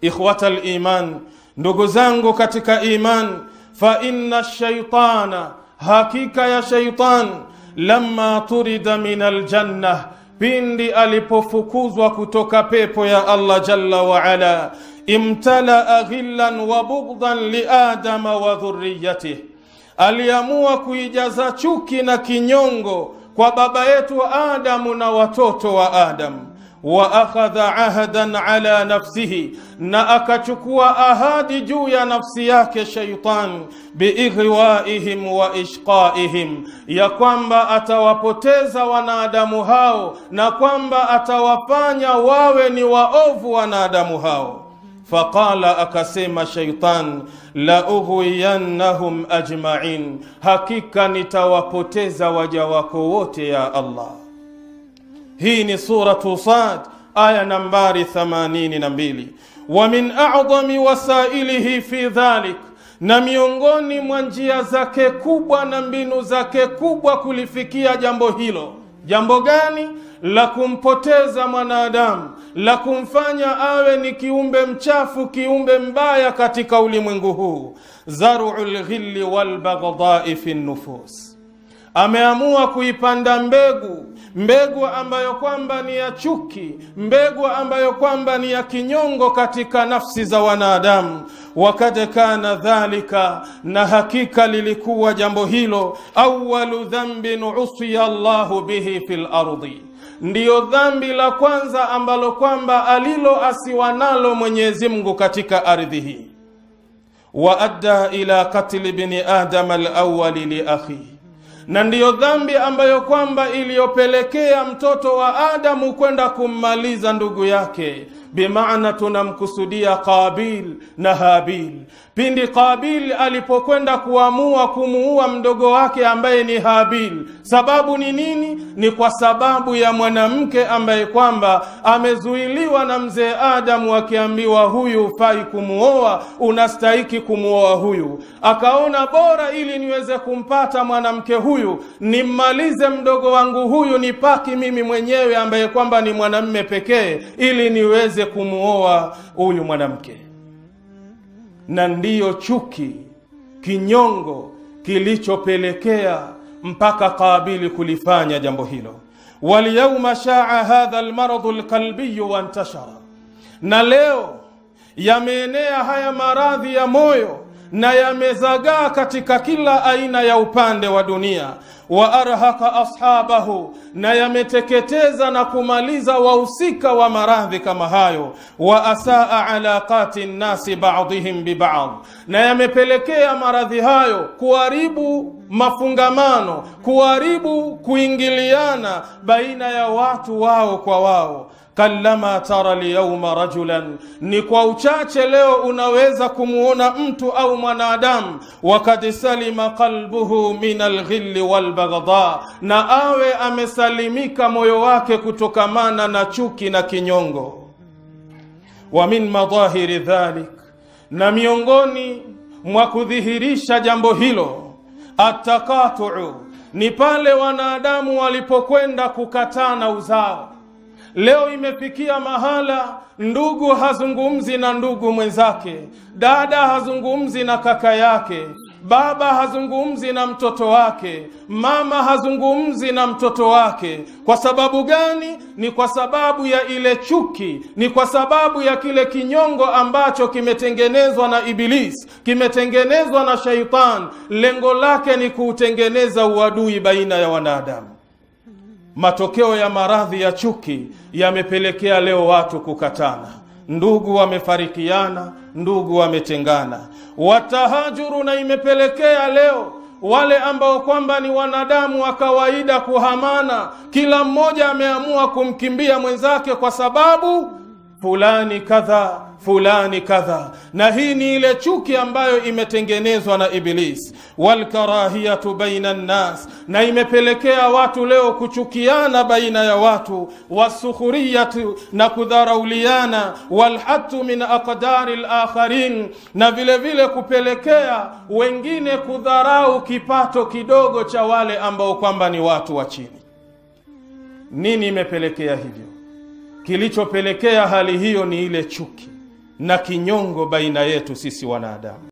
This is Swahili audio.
ikhwata liman ndugu zangu katika iman fa inna shaitana hakika ya shaitan lamma turida min aljanna pindi alipofukuzwa kutoka pepo ya allah jalla waala imtalaa ghillan wa bugdan liadama wa dhuriyatih aliamua kuijaza chuki na kinyongo kwa baba yetu adamu na watoto wa adamu wa akhadha ahdan ala nafsihi, na akachukua ahadi juu ya nafsi yake shaitan, biighwaihim wa ishqaihim, ya kwamba atawapoteza wanadamu hao na kwamba atawafanya wawe ni waovu wanadamu hao. Faqala, akasema shaitan, la ughwiyannahum ajmain, hakika nitawapoteza waja wako wote ya Allah. Hii ni suratu Sad aya nambari 82. Wa min a'dhami wasailihi fi dhalik, na miongoni mwa njia zake kubwa na mbinu zake kubwa kulifikia jambo hilo. Jambo gani? La kumpoteza mwanadamu, la kumfanya awe ni kiumbe mchafu, kiumbe mbaya katika ulimwengu huu. Zaru lghilli walbaghdai fi nnufus, ameamua kuipanda mbegu mbegu ambayo kwamba ni ya chuki, mbegu ambayo kwamba ni ya kinyongo katika nafsi za wanadamu. Wakad kana dhalika, na hakika lilikuwa jambo hilo, awalu dhambin usiya Allahu bihi fi lardi, ndiyo dhambi la kwanza ambalo kwamba aliloasiwa nalo Mwenyezi Mungu katika ardhi hii. Wa adda ila katli bni adama alawali li akhihi na ndiyo dhambi ambayo kwamba iliyopelekea mtoto wa Adamu kwenda kummaliza ndugu yake, bimaana tunamkusudia Qabil na Habil. Pindi Qabil alipokwenda kuamua kumuua mdogo wake ambaye ni Habil, sababu ni nini? Ni kwa sababu ya mwanamke ambaye kwamba amezuiliwa na mzee Adamu, akiambiwa huyu hufai kumuoa, unastahiki kumuoa huyu. Akaona bora ili niweze kumpata mwanamke huyu, nimmalize mdogo wangu huyu, nipaki mimi mwenyewe ambaye kwamba ni mwanamme pekee, ili niweze kumuoa huyu mwanamke na ndiyo chuki kinyongo kilichopelekea mpaka Kabili kulifanya jambo hilo. Walyauma shaa hadha almaradhu alqalbiyu wantashara, na leo yameenea haya maradhi ya moyo na yamezagaa katika kila aina ya upande wa dunia. Wa arhaka ashabahu, na yameteketeza na kumaliza wahusika wa maradhi kama hayo. Wa asaa alaqati nnasi baadhihim bibad, na yamepelekea maradhi hayo kuharibu mafungamano, kuharibu kuingiliana baina ya watu wao kwa wao Kallama tara lyauma rajulan, ni kwa uchache leo unaweza kumuona mtu au mwanadamu, wakad salima qalbuhu min alghilli walbaghdha, na awe amesalimika moyo wake kutokamana na chuki na kinyongo. Wa min madahiri dhalik, na miongoni mwa kudhihirisha jambo hilo, atakatuu, ni pale wanadamu walipokwenda kukatana uzao Leo imefikia mahala ndugu hazungumzi na ndugu mwenzake, dada hazungumzi na kaka yake, baba hazungumzi na mtoto wake, mama hazungumzi na mtoto wake. Kwa sababu gani? Ni kwa sababu ya ile chuki, ni kwa sababu ya kile kinyongo ambacho kimetengenezwa na Ibilisi, kimetengenezwa na Shaitan. Lengo lake ni kuutengeneza uadui baina ya wanadamu. Matokeo ya maradhi ya chuki yamepelekea leo watu kukatana, ndugu wamefarikiana, ndugu wametengana. Watahajuru, na imepelekea leo wale ambao kwamba ni wanadamu wa kawaida kuhamana, kila mmoja ameamua kumkimbia mwenzake kwa sababu fulani kadha fulani kadha, na hii ni ile chuki ambayo imetengenezwa na Iblis. Walkarahiyatu baina nnas, na imepelekea watu leo kuchukiana baina ya watu. Wasukhuriyatu, na kudharauliana. Walhatu min aqdari lakharin, na vile vile kupelekea wengine kudharau kipato kidogo cha wale ambao kwamba ni watu wa chini. Nini imepelekea hivyo? Kilichopelekea hali hiyo ni ile chuki na kinyongo baina yetu sisi wanadamu.